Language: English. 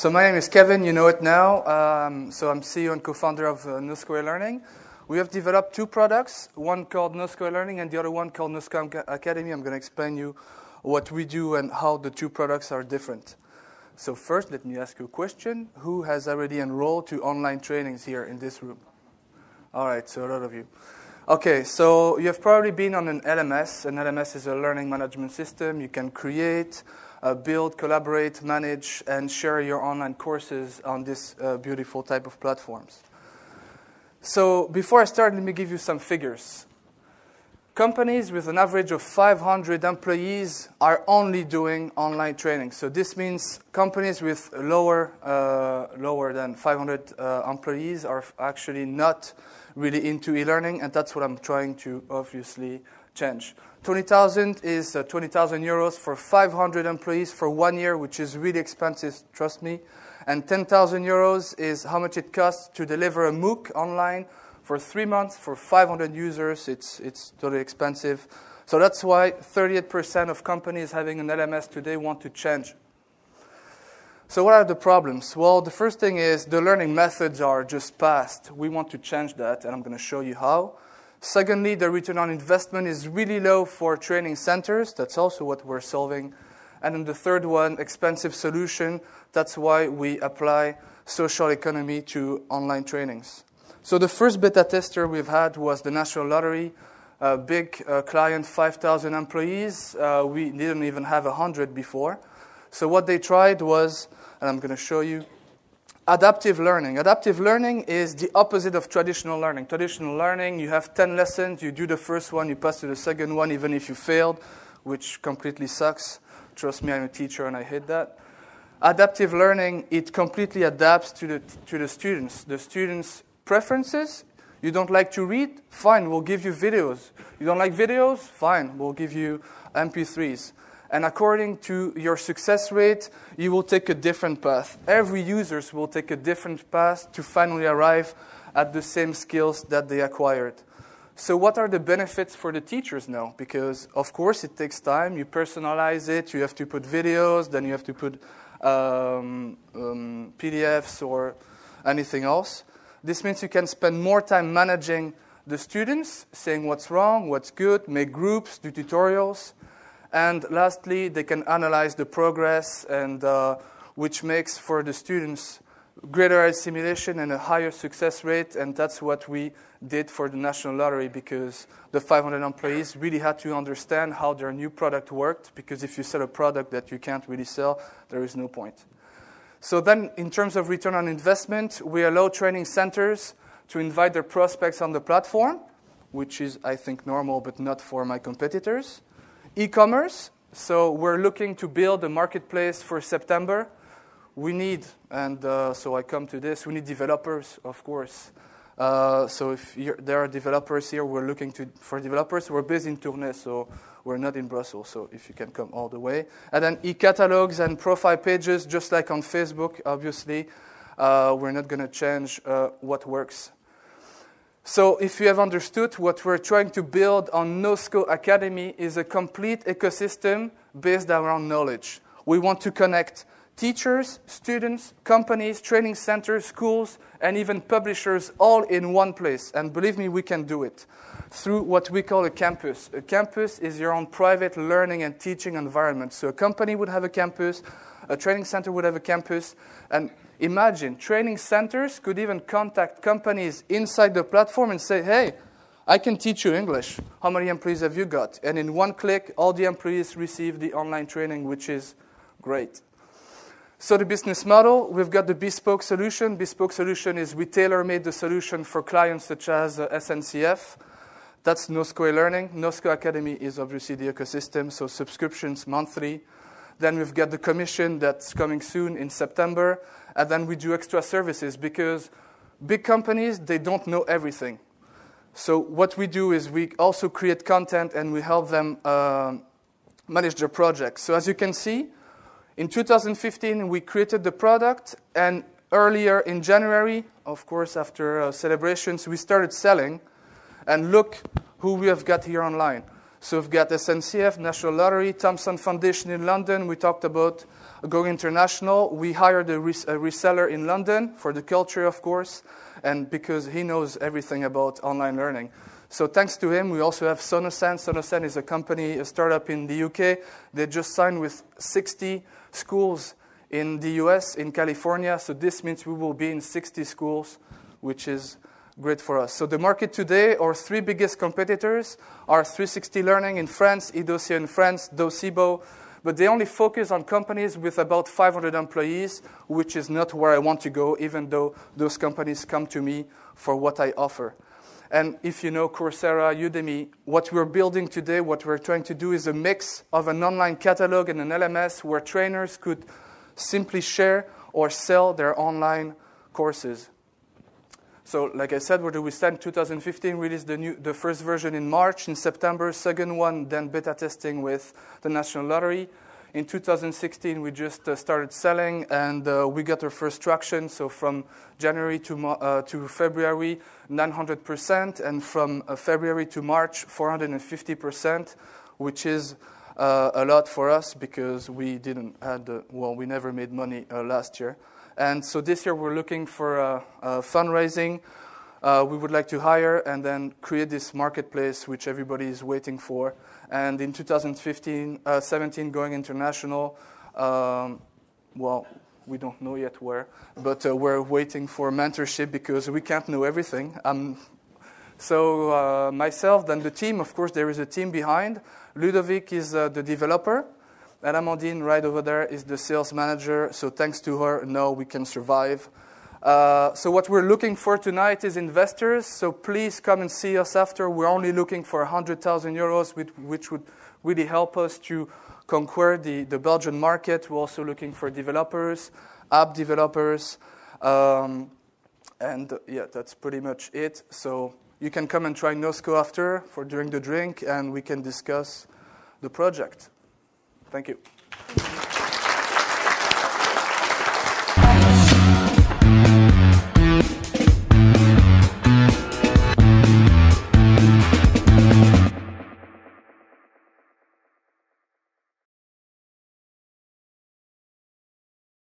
So my name is Kevin, you know it now. Um, so I'm CEO and co-founder of uh, Nosco Learning. We have developed two products, one called Nosco Learning and the other one called Nosco Academy. I'm going to explain you what we do and how the two products are different. So first, let me ask you a question. Who has already enrolled to online trainings here in this room? All right, so a lot of you. Okay, so you have probably been on an LMS. An LMS is a learning management system. You can create, uh, build, collaborate, manage, and share your online courses on this uh, beautiful type of platforms. So before I start, let me give you some figures. Companies with an average of 500 employees are only doing online training. So this means companies with lower, uh, lower than 500 uh, employees are actually not really into e-learning, and that's what I'm trying to obviously change. 20,000 is uh, 20,000 euros for 500 employees for one year, which is really expensive, trust me. And 10,000 euros is how much it costs to deliver a MOOC online for three months for 500 users. It's, it's totally expensive. So that's why 38% of companies having an LMS today want to change. So what are the problems? Well, the first thing is the learning methods are just past. We want to change that, and I'm going to show you how. Secondly, the return on investment is really low for training centers. That's also what we're solving. And then the third one, expensive solution. That's why we apply social economy to online trainings. So the first beta tester we've had was the National Lottery. A big uh, client, 5,000 employees. Uh, we didn't even have 100 before. So what they tried was, and I'm going to show you, Adaptive learning. Adaptive learning is the opposite of traditional learning. Traditional learning, you have 10 lessons, you do the first one, you pass to the second one, even if you failed, which completely sucks. Trust me, I'm a teacher and I hate that. Adaptive learning, it completely adapts to the, to the students. The students' preferences. You don't like to read? Fine, we'll give you videos. You don't like videos? Fine, we'll give you MP3s and according to your success rate, you will take a different path. Every user will take a different path to finally arrive at the same skills that they acquired. So, what are the benefits for the teachers now? Because, of course, it takes time. You personalize it, you have to put videos, then you have to put um, um, PDFs or anything else. This means you can spend more time managing the students, saying what's wrong, what's good, make groups, do tutorials. And lastly, they can analyze the progress, and uh, which makes for the students greater assimilation and a higher success rate. And that's what we did for the National Lottery because the 500 employees really had to understand how their new product worked. Because if you sell a product that you can't really sell, there is no point. So then, in terms of return on investment, we allow training centers to invite their prospects on the platform, which is, I think, normal, but not for my competitors. E-commerce, so we're looking to build a marketplace for September. We need, and uh, so I come to this, we need developers, of course. Uh, so if there are developers here, we're looking to, for developers. We're based in Tournai, so we're not in Brussels, so if you can come all the way. And then e-catalogs and profile pages, just like on Facebook, obviously. Uh, we're not going to change uh, what works so if you have understood, what we're trying to build on NoSco Academy is a complete ecosystem based around knowledge. We want to connect teachers, students, companies, training centers, schools, and even publishers all in one place. And believe me, we can do it through what we call a campus. A campus is your own private learning and teaching environment. So a company would have a campus, a training center would have a campus, and Imagine training centers could even contact companies inside the platform and say, hey, I can teach you English. How many employees have you got? And in one click, all the employees receive the online training, which is great. So the business model, we've got the bespoke solution. Bespoke solution is we tailor-made the solution for clients such as uh, SNCF. That's NoSco Learning. NoSco Academy is obviously the ecosystem, so subscriptions monthly. Then we've got the commission that's coming soon in September and then we do extra services because big companies, they don't know everything. So what we do is we also create content and we help them uh, manage their projects. So as you can see, in 2015, we created the product, and earlier in January, of course, after uh, celebrations, we started selling. And look who we have got here online. So we've got SNCF, National Lottery, Thomson Foundation in London. We talked about going international. We hired a, res- a reseller in London for the culture, of course, and because he knows everything about online learning. So thanks to him, we also have Sonosan. Sonosan is a company, a startup in the UK. They just signed with 60 schools in the US, in California. So this means we will be in 60 schools, which is great for us. So the market today, our three biggest competitors are 360 Learning in France, eDossier in France, Docebo, but they only focus on companies with about 500 employees, which is not where I want to go, even though those companies come to me for what I offer. And if you know Coursera, Udemy, what we're building today, what we're trying to do is a mix of an online catalog and an LMS where trainers could simply share or sell their online courses. So, like I said, where do we stand? 2015 released the, new, the first version in March. In September, second one, then beta testing with the National Lottery. In 2016, we just uh, started selling and uh, we got our first traction. So, from January to, uh, to February, 900%, and from uh, February to March, 450%, which is uh, a lot for us because we didn't had, well, we never made money uh, last year. And so this year we're looking for uh, uh, fundraising. Uh, we would like to hire and then create this marketplace which everybody is waiting for. And in 2015, uh, 17, going international. Um, well, we don't know yet where, but uh, we're waiting for mentorship because we can't know everything. Um, so uh, myself, then the team. Of course, there is a team behind. Ludovic is the developer. And Amandine, right over there, is the sales manager. So thanks to her, now we can survive. Uh, so what we're looking for tonight is investors. So please come and see us after. We're only looking for 100,000 euros, which, which would really help us to conquer the, the Belgian market. We're also looking for developers, app developers. Um, and uh, yeah, that's pretty much it. So you can come and try Nosco after for during the drink, and we can discuss the project. Thank you.